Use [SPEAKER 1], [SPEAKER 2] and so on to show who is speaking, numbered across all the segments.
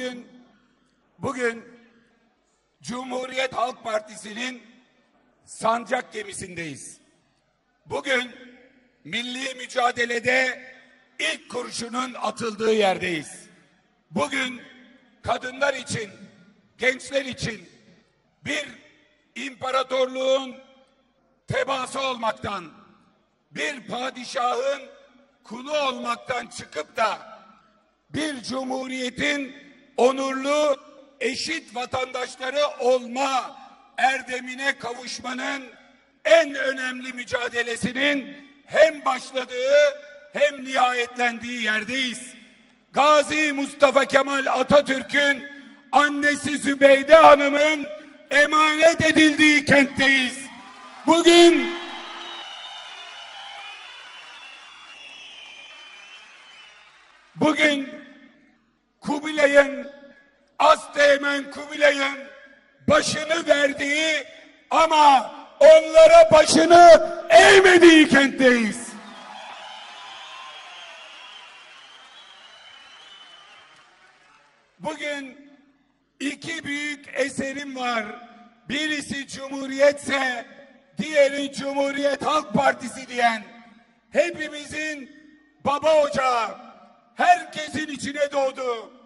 [SPEAKER 1] Bugün bugün Cumhuriyet Halk Partisi'nin sancak gemisindeyiz. Bugün milli mücadelede ilk kurşunun atıldığı yerdeyiz. Bugün kadınlar için, gençler için bir imparatorluğun tebaası olmaktan, bir padişahın kulu olmaktan çıkıp da bir cumhuriyetin onurlu eşit vatandaşları olma erdemine kavuşmanın en önemli mücadelesinin hem başladığı hem nihayetlendiği yerdeyiz. Gazi Mustafa Kemal Atatürk'ün annesi Zübeyde Hanım'ın emanet edildiği kentteyiz. Bugün bugün Kubilay'ın Asteğmen Kubilay'ın başını verdiği ama onlara başını eğmediği kentteyiz. Bugün iki büyük eserim var. Birisi Cumhuriyetse, diğeri Cumhuriyet Halk Partisi diyen hepimizin baba ocağı, herkesin içine doğdu.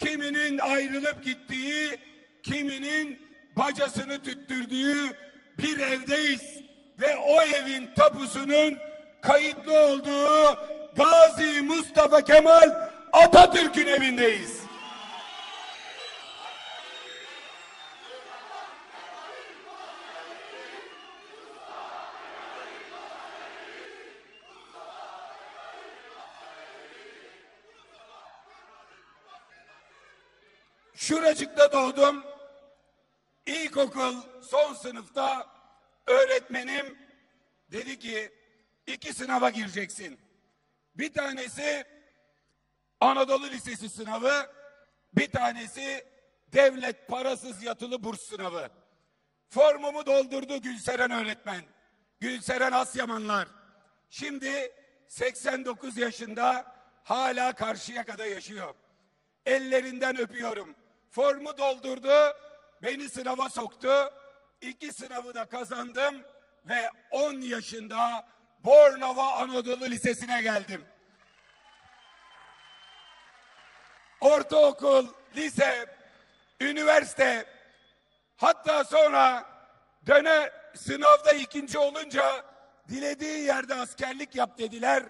[SPEAKER 1] Kiminin ayrılıp gittiği, kiminin bacasını tüttürdüğü bir evdeyiz. Ve o evin tapusunun kayıtlı olduğu Gazi Mustafa Kemal Atatürk'ün evindeyiz. Şuracıkta doğdum. İlkokul son sınıfta öğretmenim dedi ki iki sınava gireceksin. Bir tanesi Anadolu Lisesi sınavı, bir tanesi devlet parasız yatılı burs sınavı. Formumu doldurdu Gülseren öğretmen. Gülseren Asyamanlar. Şimdi 89 yaşında hala karşıya kadar yaşıyor. Ellerinden öpüyorum. Formu doldurdu, beni sınava soktu. İki sınavı da kazandım ve 10 yaşında Bornova Anadolu Lisesi'ne geldim. Ortaokul, lise, üniversite hatta sonra döne sınavda ikinci olunca dilediği yerde askerlik yap dediler.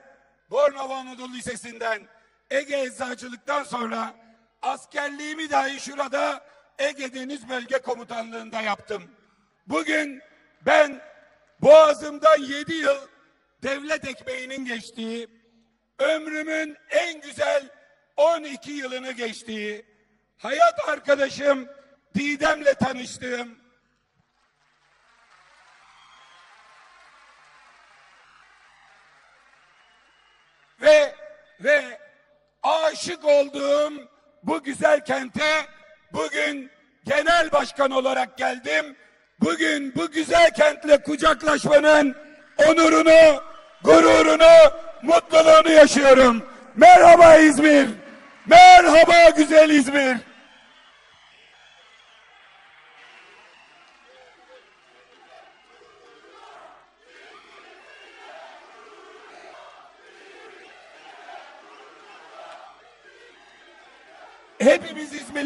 [SPEAKER 1] Bornova Anadolu Lisesi'nden Ege Eczacılıktan sonra askerliğimi dahi şurada Ege Deniz Bölge Komutanlığı'nda yaptım. Bugün ben boğazımdan yedi yıl devlet ekmeğinin geçtiği, ömrümün en güzel 12 yılını geçtiği, hayat arkadaşım Didem'le tanıştığım, ve ve aşık olduğum bu güzel kente bugün genel başkan olarak geldim. Bugün bu güzel kentle kucaklaşmanın onurunu, gururunu, mutluluğunu yaşıyorum. Merhaba İzmir. Merhaba güzel İzmir.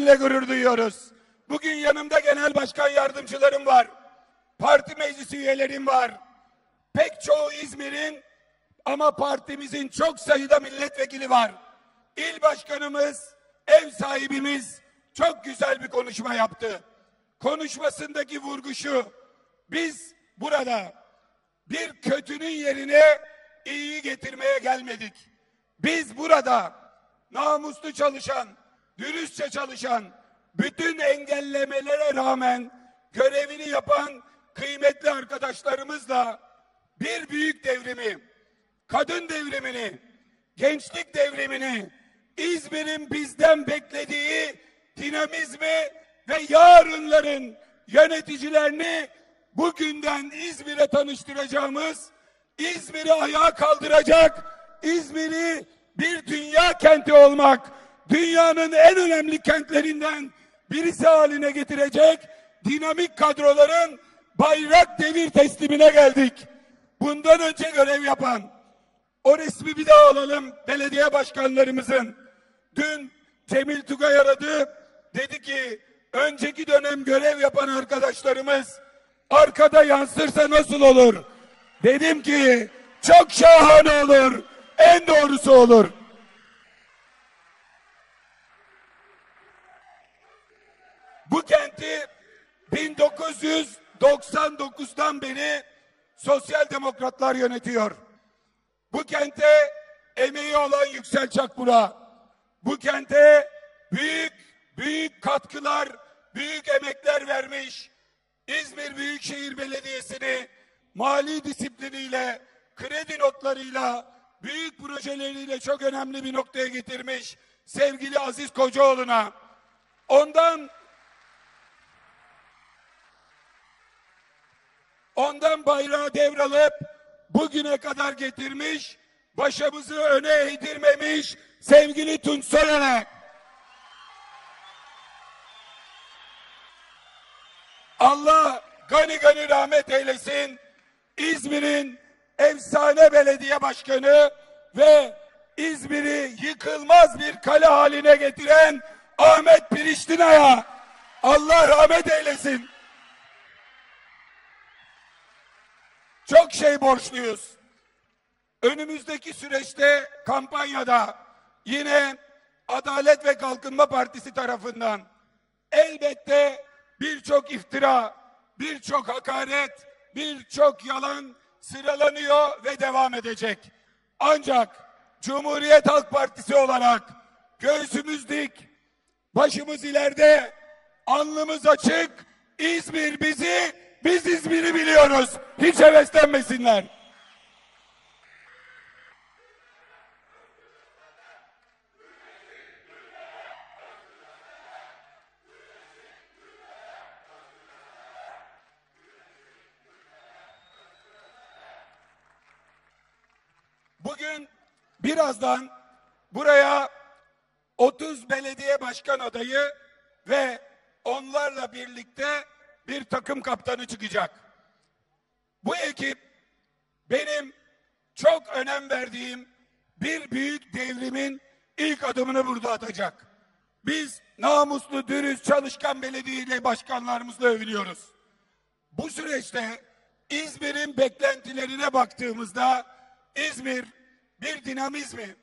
[SPEAKER 1] İzmir'le gurur duyuyoruz. Bugün yanımda genel başkan yardımcılarım var. Parti meclisi üyelerim var. Pek çoğu İzmir'in ama partimizin çok sayıda milletvekili var. İl başkanımız, ev sahibimiz çok güzel bir konuşma yaptı. Konuşmasındaki vurgu şu. Biz burada bir kötünün yerine iyiyi getirmeye gelmedik. Biz burada namuslu çalışan, dürüstçe çalışan, bütün engellemelere rağmen görevini yapan kıymetli arkadaşlarımızla bir büyük devrimi, kadın devrimini, gençlik devrimini, İzmir'in bizden beklediği dinamizmi ve yarınların yöneticilerini bugünden İzmir'e tanıştıracağımız, İzmir'i ayağa kaldıracak, İzmir'i bir dünya kenti olmak, dünyanın en önemli kentlerinden birisi haline getirecek dinamik kadroların bayrak devir teslimine geldik. Bundan önce görev yapan o resmi bir daha alalım belediye başkanlarımızın. Dün Cemil Tugay aradı. Dedi ki önceki dönem görev yapan arkadaşlarımız arkada yansırsa nasıl olur? Dedim ki çok şahane olur. En doğrusu olur. Bu kenti 1999'dan beri sosyal demokratlar yönetiyor. Bu kente emeği olan Yüksel Çakbur'a, bu kente büyük büyük katkılar, büyük emekler vermiş İzmir Büyükşehir Belediyesi'ni mali disipliniyle, kredi notlarıyla, büyük projeleriyle çok önemli bir noktaya getirmiş sevgili Aziz Kocaoğlu'na ondan ondan bayrağı devralıp bugüne kadar getirmiş, başımızı öne eğdirmemiş sevgili Tunç Soyer'e Allah gani gani rahmet eylesin. İzmir'in efsane belediye başkanı ve İzmir'i yıkılmaz bir kale haline getiren Ahmet Priştina'ya Allah rahmet eylesin. Çok şey borçluyuz. Önümüzdeki süreçte kampanyada yine Adalet ve Kalkınma Partisi tarafından elbette birçok iftira, birçok hakaret, birçok yalan sıralanıyor ve devam edecek. Ancak Cumhuriyet Halk Partisi olarak göğsümüz dik, başımız ileride, alnımız açık, İzmir bizi, biz İzmir'i biliyoruz. Hiç heveslenmesinler. Bugün birazdan buraya 30 belediye başkan adayı ve onlarla birlikte bir takım kaptanı çıkacak. Bu ekip benim çok önem verdiğim bir büyük devrimin ilk adımını burada atacak. Biz namuslu, dürüst, çalışkan belediye başkanlarımızla övünüyoruz. Bu süreçte İzmir'in beklentilerine baktığımızda İzmir bir dinamizmi.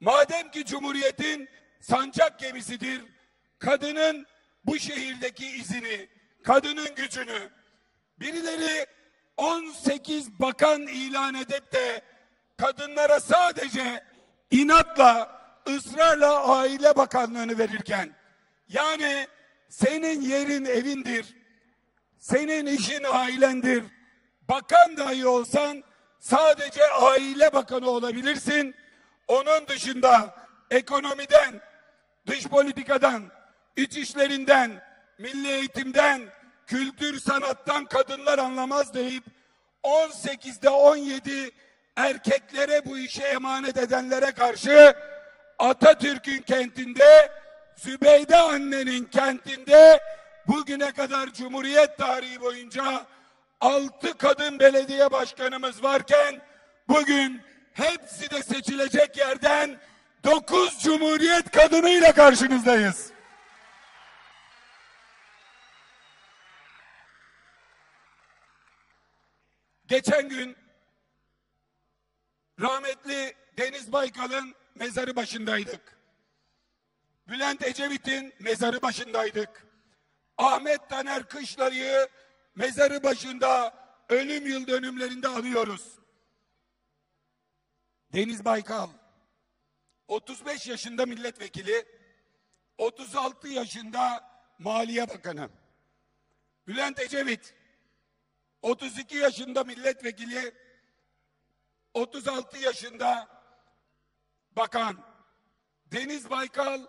[SPEAKER 1] Madem ki Cumhuriyet'in sancak gemisidir, kadının bu şehirdeki izini, kadının gücünü, birileri 18 bakan ilan edip de kadınlara sadece inatla, ısrarla aile bakanlığını verirken, yani senin yerin evindir, senin işin ailendir, bakan dahi olsan sadece aile bakanı olabilirsin. Onun dışında ekonomiden, dış politikadan, iç işlerinden, milli eğitimden, kültür sanattan kadınlar anlamaz deyip 18'de 17 erkeklere bu işe emanet edenlere karşı Atatürk'ün kentinde Zübeyde annenin kentinde bugüne kadar Cumhuriyet tarihi boyunca altı kadın belediye başkanımız varken bugün hepsi de seçilecek yerden dokuz cumhuriyet kadınıyla karşınızdayız. Geçen gün rahmetli Deniz Baykal'ın mezarı başındaydık. Bülent Ecevit'in mezarı başındaydık. Ahmet Taner Kışlay'ı mezarı başında ölüm yıl dönümlerinde anıyoruz. Deniz Baykal 35 yaşında milletvekili 36 yaşında Maliye Bakanı Bülent Ecevit 32 yaşında milletvekili 36 yaşında bakan Deniz Baykal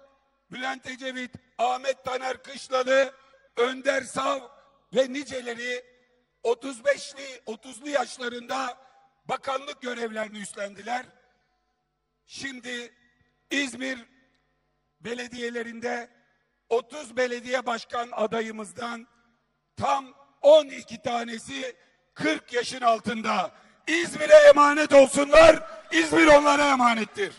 [SPEAKER 1] Bülent Ecevit Ahmet Taner Kışlalı Önder Sav ve niceleri 35'li 30'lu yaşlarında bakanlık görevlerini üstlendiler. Şimdi İzmir belediyelerinde 30 belediye başkan adayımızdan tam 12 tanesi 40 yaşın altında. İzmir'e emanet olsunlar. İzmir onlara emanettir.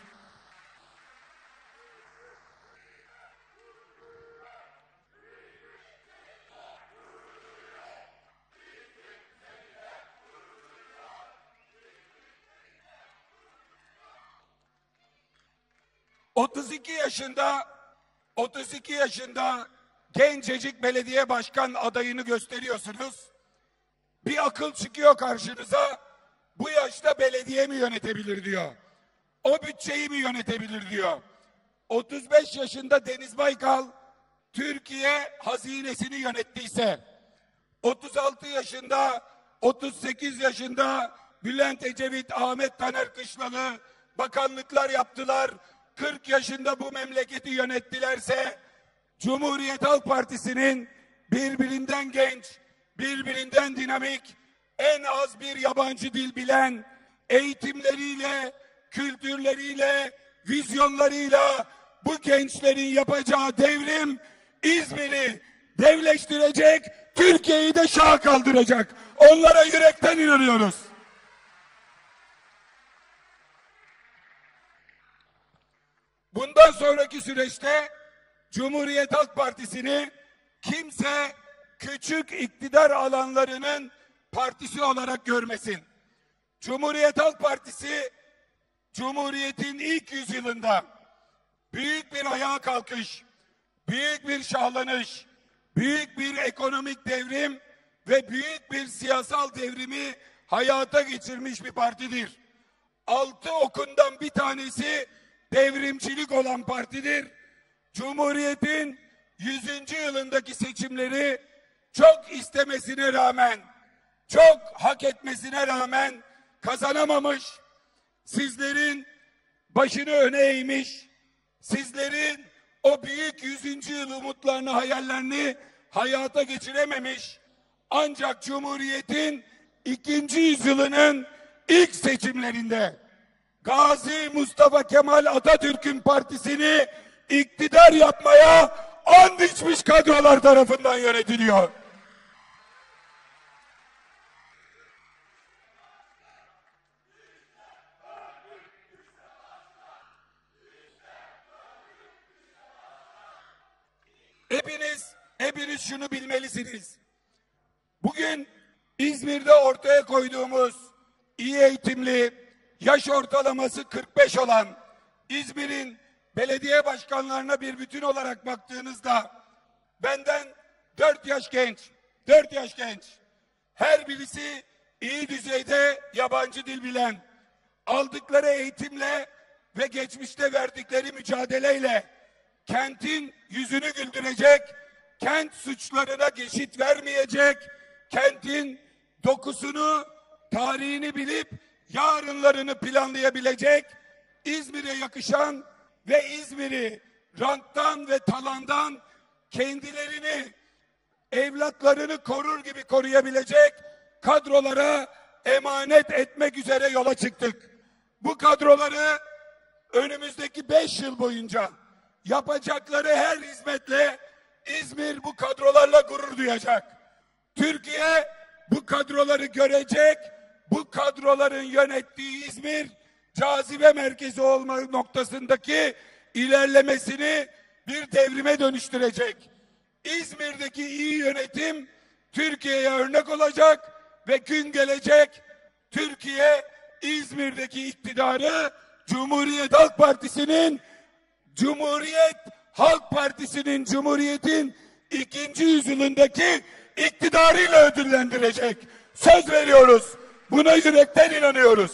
[SPEAKER 1] ...32 yaşında... ...32 yaşında... ...gencecik belediye başkan adayını gösteriyorsunuz bir akıl çıkıyor karşınıza. Bu yaşta belediye mi yönetebilir diyor. O bütçeyi mi yönetebilir diyor. 35 yaşında Deniz Baykal Türkiye hazinesini yönettiyse 36 yaşında 38 yaşında Bülent Ecevit, Ahmet Taner Kışlalı bakanlıklar yaptılar. 40 yaşında bu memleketi yönettilerse Cumhuriyet Halk Partisi'nin birbirinden genç, birbirinden dinamik, en az bir yabancı dil bilen, eğitimleriyle, kültürleriyle, vizyonlarıyla bu gençlerin yapacağı devrim İzmir'i devleştirecek, Türkiye'yi de şaha kaldıracak. Onlara yürekten inanıyoruz. Bundan sonraki süreçte Cumhuriyet Halk Partisi'ni kimse küçük iktidar alanlarının partisi olarak görmesin. Cumhuriyet Halk Partisi Cumhuriyet'in ilk yüzyılında büyük bir ayağa kalkış, büyük bir şahlanış, büyük bir ekonomik devrim ve büyük bir siyasal devrimi hayata geçirmiş bir partidir. Altı okundan bir tanesi devrimcilik olan partidir. Cumhuriyet'in 100. yılındaki seçimleri çok istemesine rağmen, çok hak etmesine rağmen kazanamamış, sizlerin başını öne eğmiş, sizlerin o büyük yüzüncü yıl umutlarını, hayallerini hayata geçirememiş, ancak Cumhuriyet'in ikinci yüzyılının ilk seçimlerinde Gazi Mustafa Kemal Atatürk'ün partisini iktidar yapmaya and içmiş kadrolar tarafından yönetiliyor. Hepiniz, hepiniz şunu bilmelisiniz. Bugün İzmir'de ortaya koyduğumuz iyi eğitimli, yaş ortalaması 45 olan İzmir'in belediye başkanlarına bir bütün olarak baktığınızda benden 4 yaş genç, 4 yaş genç, her birisi iyi düzeyde yabancı dil bilen, aldıkları eğitimle ve geçmişte verdikleri mücadeleyle kentin yüzünü güldürecek, kent suçlarına geçit vermeyecek, kentin dokusunu, tarihini bilip yarınlarını planlayabilecek, İzmir'e yakışan ve İzmir'i ranttan ve talandan kendilerini, evlatlarını korur gibi koruyabilecek kadrolara emanet etmek üzere yola çıktık. Bu kadroları önümüzdeki beş yıl boyunca yapacakları her hizmetle İzmir bu kadrolarla gurur duyacak. Türkiye bu kadroları görecek, bu kadroların yönettiği İzmir cazibe merkezi olma noktasındaki ilerlemesini bir devrime dönüştürecek. İzmir'deki iyi yönetim Türkiye'ye örnek olacak ve gün gelecek Türkiye İzmir'deki iktidarı Cumhuriyet Halk Partisi'nin Cumhuriyet Halk Partisi'nin Cumhuriyet'in ikinci yüzyılındaki iktidarıyla ödüllendirecek. Söz veriyoruz. Buna yürekten inanıyoruz.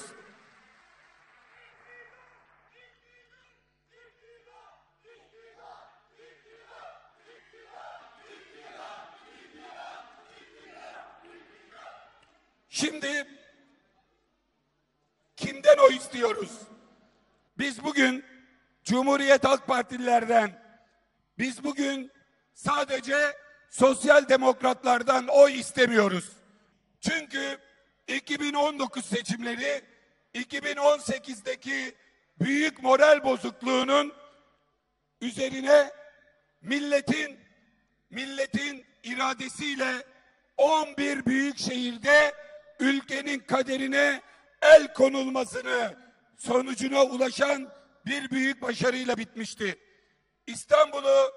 [SPEAKER 1] Şimdi kimden o istiyoruz? Biz bugün Cumhuriyet Halk Partililerden biz bugün sadece sosyal demokratlardan oy istemiyoruz. Çünkü 2019 üzerine milletin milletin iradesiyle 11 büyük şehirde ülkenin kaderine el konulmasını sonucuna ulaşan bir büyük başarıyla bitmişti. İstanbul'u,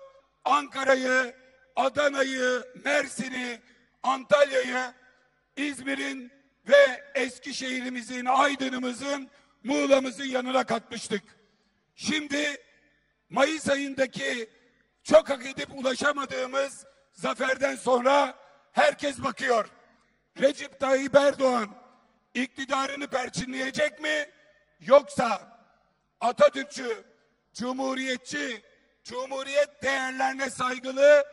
[SPEAKER 1] Ankara'yı, Adana'yı, Mersin'i, Antalya'yı, İzmir'in ve Eskişehir'imizin, Aydın'ımızın, Muğla'mızın yanına katmıştık. Şimdi Mayıs ayındaki çok hak edip ulaşamadığımız zaferden sonra herkes bakıyor. Recep Tayyip Erdoğan iktidarını perçinleyecek mi? Yoksa Atatürkçü, Cumhuriyetçi, Cumhuriyet değerlerine saygılı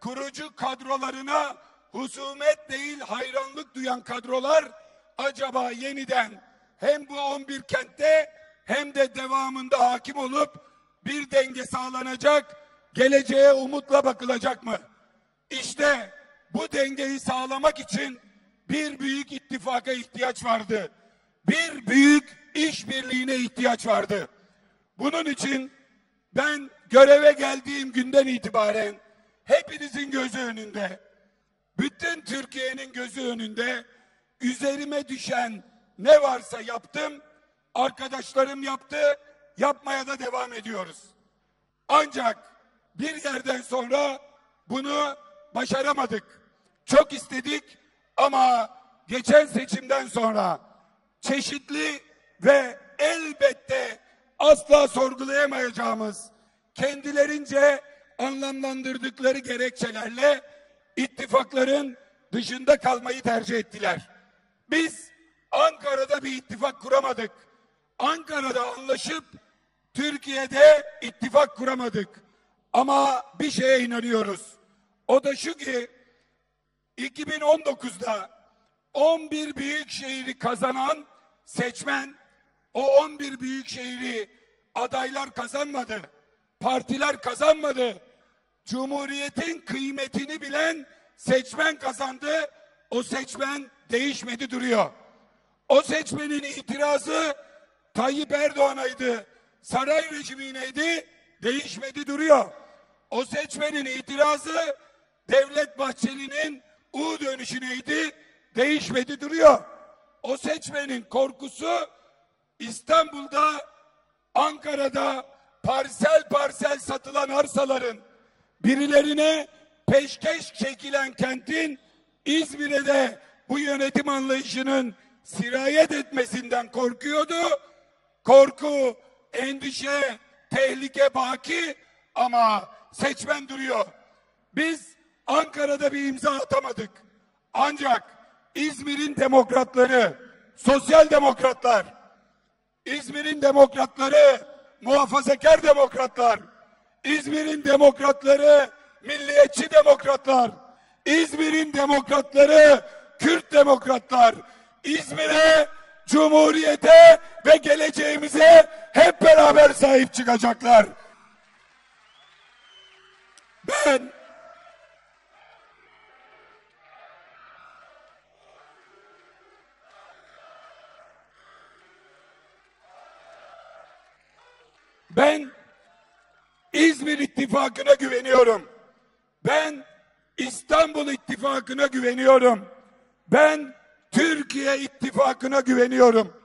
[SPEAKER 1] kurucu kadrolarına husumet değil hayranlık duyan kadrolar acaba yeniden hem bu 11 kentte hem de devamında hakim olup bir denge sağlanacak, geleceğe umutla bakılacak mı? İşte bu dengeyi sağlamak için bir büyük ittifaka ihtiyaç vardı. Bir büyük işbirliğine ihtiyaç vardı. Bunun için ben göreve geldiğim günden itibaren hepinizin gözü önünde, bütün Türkiye'nin gözü önünde üzerime düşen ne varsa yaptım, arkadaşlarım yaptı, yapmaya da devam ediyoruz. Ancak bir yerden sonra bunu başaramadık. Çok istedik ama geçen seçimden sonra çeşitli ve elbette asla sorgulayamayacağımız kendilerince anlamlandırdıkları gerekçelerle ittifakların dışında kalmayı tercih ettiler. Biz Ankara'da bir ittifak kuramadık. Ankara'da anlaşıp Türkiye'de ittifak kuramadık. Ama bir şeye inanıyoruz. O da şu ki 2019'da 11 büyük şehri kazanan seçmen o 11 büyük şehri adaylar kazanmadı. Partiler kazanmadı. Cumhuriyetin kıymetini bilen seçmen kazandı. O seçmen değişmedi duruyor. O seçmenin itirazı Tayyip Erdoğan'aydı. Saray rejimineydi. Değişmedi duruyor. O seçmenin itirazı Devlet Bahçeli'nin U dönüşüneydi. Değişmedi duruyor. O seçmenin korkusu İstanbul'da, Ankara'da parsel parsel satılan arsaların birilerine peşkeş çekilen kentin İzmir'e de bu yönetim anlayışının sirayet etmesinden korkuyordu. Korku, endişe, tehlike baki ama seçmen duruyor. Biz Ankara'da bir imza atamadık. Ancak İzmir'in demokratları, sosyal demokratlar, İzmir'in demokratları, muhafazakar demokratlar, İzmir'in demokratları, milliyetçi demokratlar, İzmir'in demokratları, Kürt demokratlar, İzmir'e, Cumhuriyete ve geleceğimize hep beraber sahip çıkacaklar. Ben Ben İzmir İttifakı'na güveniyorum. Ben İstanbul İttifakı'na güveniyorum. Ben Türkiye İttifakı'na güveniyorum.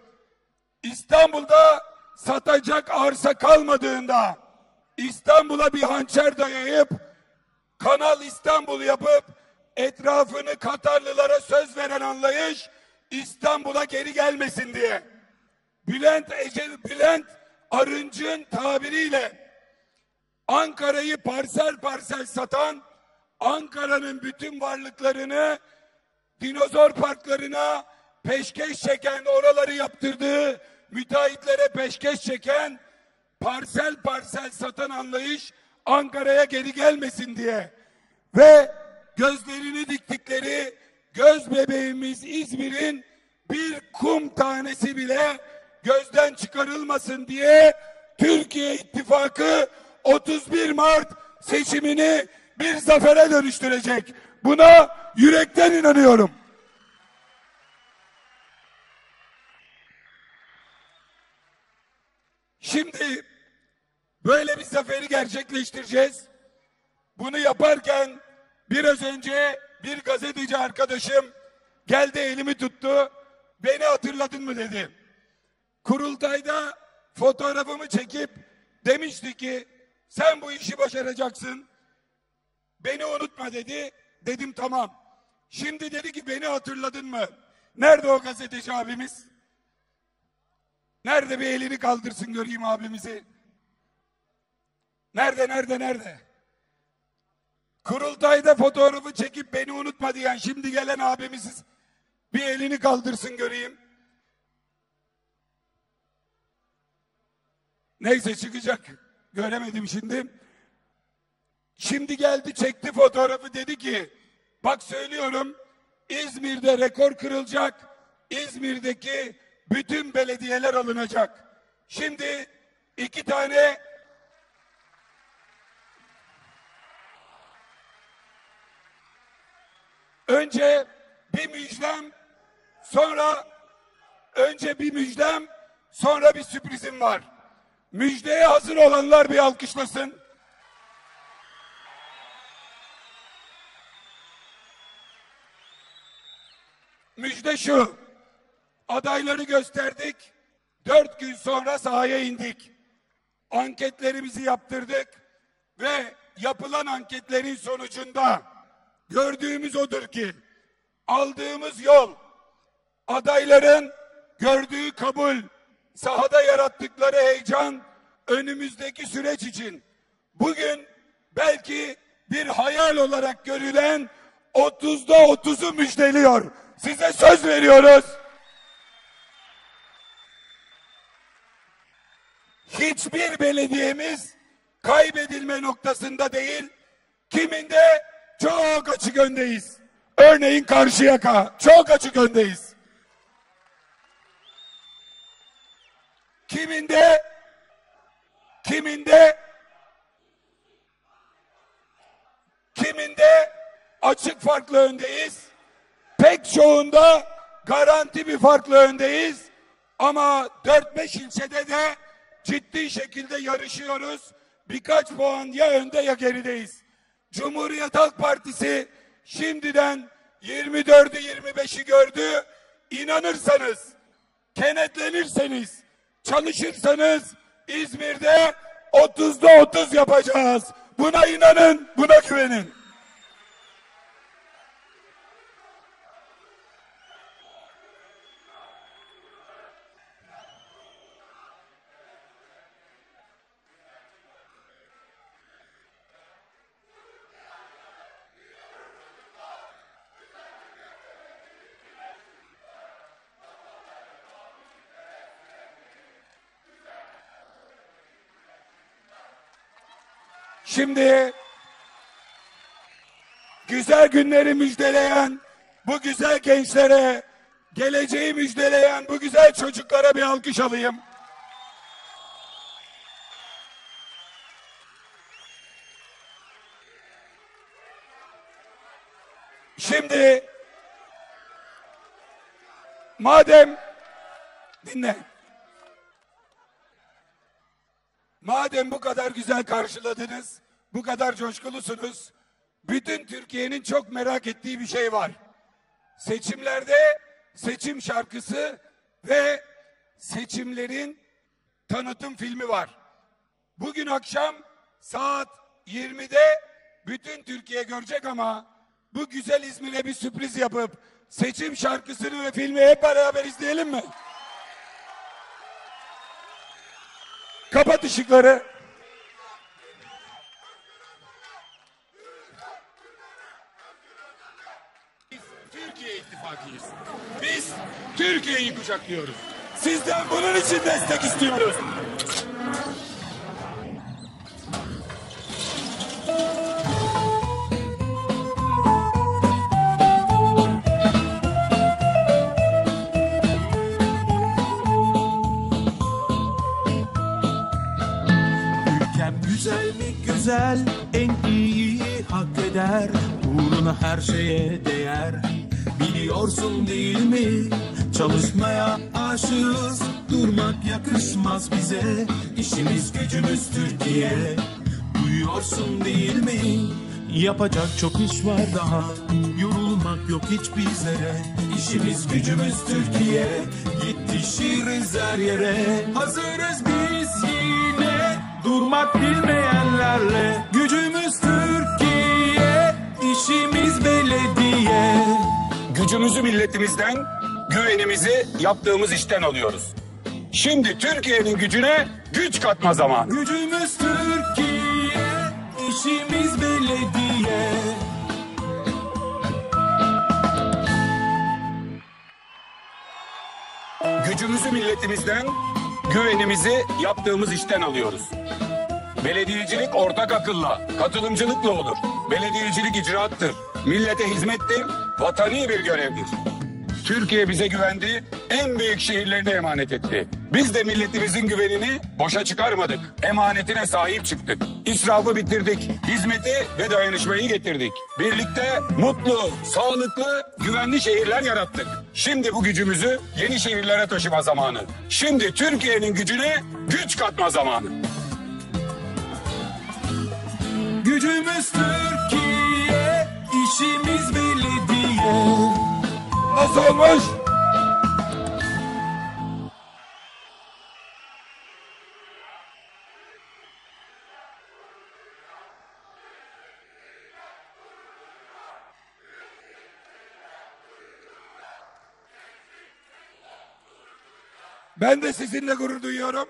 [SPEAKER 1] İstanbul'da satacak arsa kalmadığında İstanbul'a bir hançer dayayıp Kanal İstanbul yapıp etrafını Katarlılara söz veren anlayış İstanbul'a geri gelmesin diye. Bülent Ecel Bülent Arınç'ın tabiriyle Ankara'yı parsel parsel satan Ankara'nın bütün varlıklarını dinozor parklarına peşkeş çeken oraları yaptırdığı müteahhitlere peşkeş çeken parsel parsel satan anlayış Ankara'ya geri gelmesin diye. Ve gözlerini diktikleri göz bebeğimiz İzmir'in bir kum tanesi bile gözden çıkarılmasın diye Türkiye İttifakı 31 Mart seçimini bir zafere dönüştürecek. Buna yürekten inanıyorum. Şimdi Böyle bir zaferi gerçekleştireceğiz. Bunu yaparken biraz önce bir gazeteci arkadaşım geldi elimi tuttu. Beni hatırladın mı dedi. Kurultayda fotoğrafımı çekip demişti ki sen bu işi başaracaksın. Beni unutma dedi. Dedim tamam. Şimdi dedi ki beni hatırladın mı? Nerede o gazeteci abimiz? Nerede bir elini kaldırsın göreyim abimizi. Nerede nerede nerede? Kurultayda fotoğrafı çekip beni unutma diyen şimdi gelen abimiz bir elini kaldırsın göreyim. Neyse çıkacak. Göremedim şimdi. Şimdi geldi çekti fotoğrafı dedi ki bak söylüyorum İzmir'de rekor kırılacak. İzmir'deki bütün belediyeler alınacak. Şimdi iki tane önce bir müjdem sonra önce bir müjdem sonra bir sürprizim var. Müjdeye hazır olanlar bir alkışlasın. Müjde şu. Adayları gösterdik. Dört gün sonra sahaya indik. Anketlerimizi yaptırdık ve yapılan anketlerin sonucunda gördüğümüz odur ki aldığımız yol adayların gördüğü kabul sahada yarattıkları heyecan önümüzdeki süreç için bugün belki bir hayal olarak görülen 30'da 30'u müjdeliyor. Size söz veriyoruz. Hiçbir belediyemiz kaybedilme noktasında değil, kiminde çok açık öndeyiz. Örneğin Karşıyaka çok açık öndeyiz. Kiminde kiminde kiminde açık farklı öndeyiz. Pek çoğunda garanti bir farklı öndeyiz. Ama 4-5 ilçede de ciddi şekilde yarışıyoruz. Birkaç puan ya önde ya gerideyiz. Cumhuriyet Halk Partisi şimdiden 24'ü 25'i gördü. İnanırsanız, kenetlenirseniz, çalışırsanız İzmir'de 30'da 30 yapacağız. Buna inanın, buna güvenin. Şimdi güzel günleri müjdeleyen bu güzel gençlere, geleceği müjdeleyen bu güzel çocuklara bir alkış alayım. Şimdi madem dinle. Madem bu kadar güzel karşıladınız, bu kadar coşkulusunuz, bütün Türkiye'nin çok merak ettiği bir şey var. Seçimlerde seçim şarkısı ve seçimlerin tanıtım filmi var. Bugün akşam saat 20'de bütün Türkiye görecek ama bu güzel İzmir'e bir sürpriz yapıp seçim şarkısını ve filmi hep beraber izleyelim mi? Kapat ışıkları. İttifakıyız. Biz Türkiye'yi kucaklıyoruz. Sizden bunun için destek istiyoruz.
[SPEAKER 2] Çalışmaya aşığız Durmak yakışmaz bize. İşimiz gücümüz Türkiye. Duyuyorsun değil mi? Yapacak çok iş var daha. Yorulmak yok hiç bizlere. İşimiz gücümüz Türkiye. Yetişiriz her yere. Hazırız biz yine. Durmak bilmeyenlerle. Gücümüz Türkiye. İşimiz belediye.
[SPEAKER 1] Gücümüzü milletimizden, güvenimizi yaptığımız işten alıyoruz. Şimdi Türkiye'nin gücüne güç katma zamanı.
[SPEAKER 2] Gücümüz Türkiye, işimiz belediye.
[SPEAKER 1] Gücümüzü milletimizden, güvenimizi yaptığımız işten alıyoruz. Belediyecilik ortak akılla, katılımcılıkla olur. Belediyecilik icraattır, millete hizmettir, vatani bir görevdir. Türkiye bize güvendi, en büyük şehirlerini emanet etti. Biz de milletimizin güvenini boşa çıkarmadık. Emanetine sahip çıktık. İsrafı bitirdik. Hizmeti ve dayanışmayı getirdik. Birlikte mutlu, sağlıklı, güvenli şehirler yarattık. Şimdi bu gücümüzü yeni şehirlere taşıma zamanı. Şimdi Türkiye'nin gücüne güç katma zamanı.
[SPEAKER 2] Gücümüz Türkiye, işimiz belediye.
[SPEAKER 1] Nasıl olmuş? Ben de sizinle gurur duyuyorum.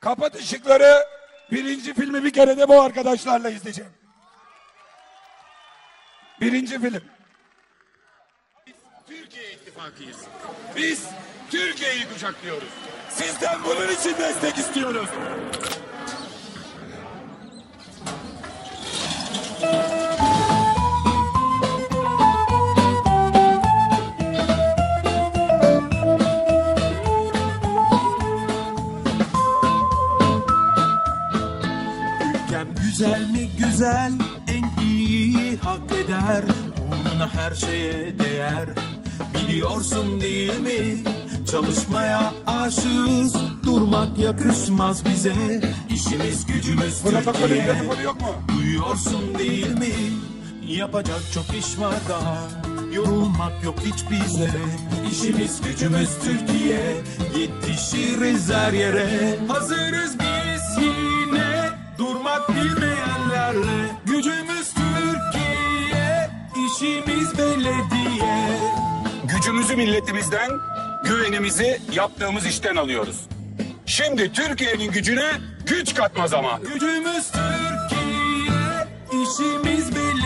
[SPEAKER 1] Kapat ışıkları. Birinci filmi bir kere de bu arkadaşlarla izleyeceğim. Birinci film. Türkiye ittifakıyız. Biz Türkiye'yi kucaklıyoruz. Sizden bunun için destek istiyoruz.
[SPEAKER 2] Ülkem güzel mi güzel, en iyi hak eder. Uğruna her şeye değer. Biliyorsun değil mi? Çalışmaya aşığız, durmak yakışmaz bize. İşimiz gücümüz Türkiye.
[SPEAKER 1] telefonu yok mu?
[SPEAKER 2] Duyuyorsun değil mi? Yapacak çok iş var daha. Yorulmak yok hiç bizlere. İşimiz gücümüz Türkiye. Yetişiriz her yere. Hazırız biz yine. Durmak bilmeyenlerle. Gücümüz Türkiye. İşimiz belediye.
[SPEAKER 1] Gücümüzü milletimizden, güvenimizi yaptığımız işten alıyoruz. Şimdi Türkiye'nin gücüne güç katma zamanı.
[SPEAKER 2] Gücümüz Türkiye. İşimiz belediye.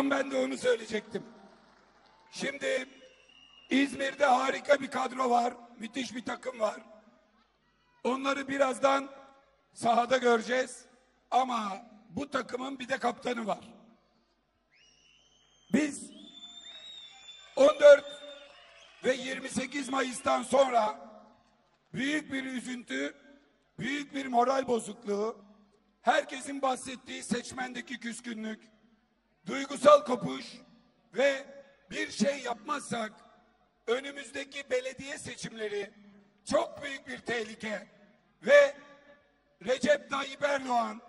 [SPEAKER 1] Tam ben de onu söyleyecektim. Şimdi İzmir'de harika bir kadro var. Müthiş bir takım var. Onları birazdan sahada göreceğiz. Ama bu takımın bir de kaptanı var. Biz 14 ve 28 Mayıs'tan sonra büyük bir üzüntü, büyük bir moral bozukluğu, herkesin bahsettiği seçmendeki küskünlük, duygusal kopuş ve bir şey yapmazsak önümüzdeki belediye seçimleri çok büyük bir tehlike ve Recep Tayyip Erdoğan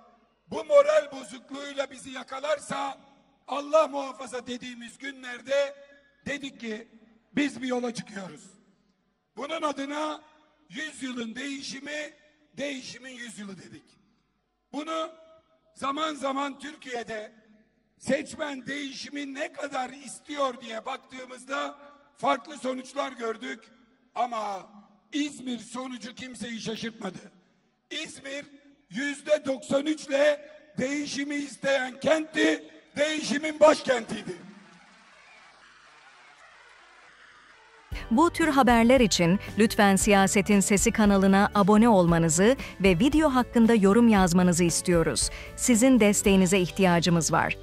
[SPEAKER 1] bu moral bozukluğuyla bizi yakalarsa Allah muhafaza dediğimiz günlerde dedik ki biz bir yola çıkıyoruz. Bunun adına yüzyılın değişimi, değişimin yüzyılı dedik. Bunu zaman zaman Türkiye'de seçmen değişimi ne kadar istiyor diye baktığımızda farklı sonuçlar gördük. Ama İzmir sonucu kimseyi şaşırtmadı. İzmir yüzde 93 ile değişimi isteyen kentti, değişimin başkentiydi.
[SPEAKER 3] Bu tür haberler için lütfen Siyasetin Sesi kanalına abone olmanızı ve video hakkında yorum yazmanızı istiyoruz. Sizin desteğinize ihtiyacımız var.